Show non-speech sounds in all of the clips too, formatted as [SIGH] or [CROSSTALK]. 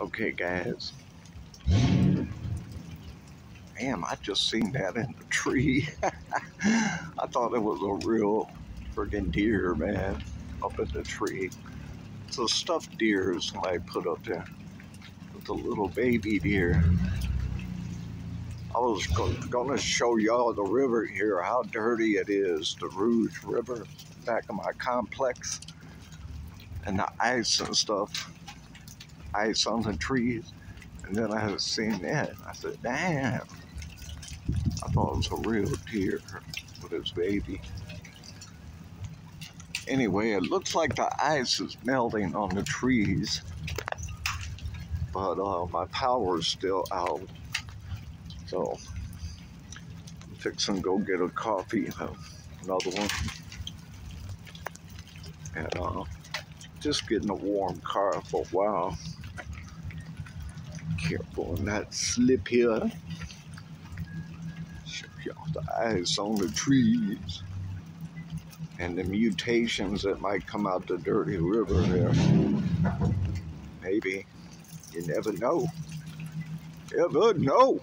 Okay, guys. Damn, I just seen that in the tree. [LAUGHS] I thought it was a real friggin' deer, man, up in the tree. It's a stuffed deer somebody put up there. With a little baby deer. I was to show y'all the river here, how dirty it is, the Rouge River, back of my complex, and the ice and stuff, ice on the trees. And then I had seen that. I said, damn. I thought it was a real deer with his baby. Anyway, it looks like the ice is melting on the trees, but uh, my power is still out. So, I'm fixing to go get a coffee, another one, and uh, just getting a warm car for a while. Careful not slip here. Show y'all the ice on the trees and the mutations that might come out the dirty river there. Maybe. You never know. Ever know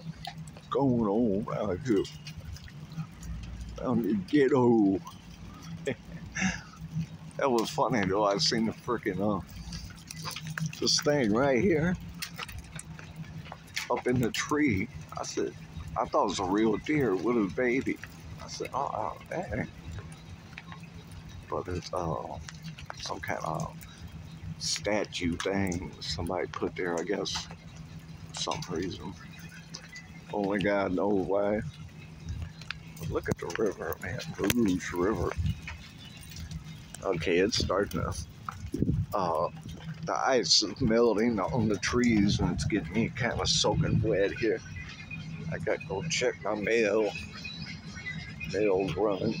what's going on out here. Down the ghetto. that was funny though. I seen the freaking uh this thing right here up in the tree. I said, I thought it was a real deer with a baby. I said, oh, dang but it's uh, some kind of statue thing somebody put there, I guess, for some reason. Only God knows why. But look at the river, man. Rouge River. Okay, it's starting to. Uh, the ice is melting on the trees and it's getting me kind of soaking wet here. I got to go check my mail. Mail's running.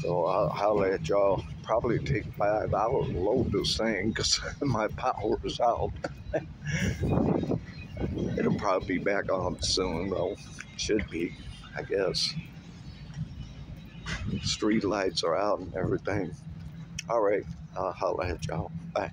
So I'll holler at y'all. Probably take five hours to load this thing because [LAUGHS] my power is out. [LAUGHS] It'll probably be back on soon, though. Should be, I guess. Street lights are out and everything. All right, I'll holler at y'all. Bye.